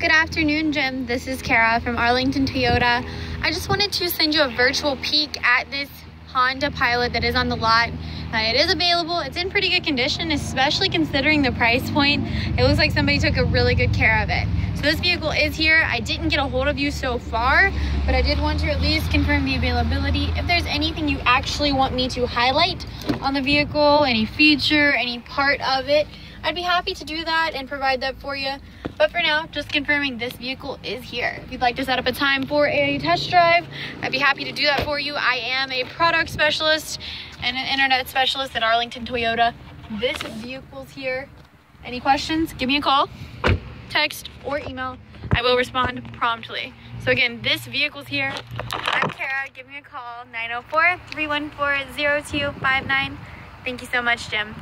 Good afternoon, Jim. This is Kara from Arlington Toyota. I just wanted to send you a virtual peek at this Honda Pilot that is on the lot. Uh, it is available. It's in pretty good condition, especially considering the price point. It looks like somebody took a really good care of it. So this vehicle is here. I didn't get a hold of you so far, but I did want to at least confirm the availability. If there's anything you actually want me to highlight on the vehicle, any feature, any part of it, I'd be happy to do that and provide that for you. But for now, just confirming this vehicle is here. If you'd like to set up a time for a test drive, I'd be happy to do that for you. I am a product specialist and an internet specialist at Arlington Toyota. This vehicle's here. Any questions? Give me a call, text, or email. I will respond promptly. So again, this vehicle's here. I'm Kara. Give me a call, 904-314-0259. Thank you so much, Jim.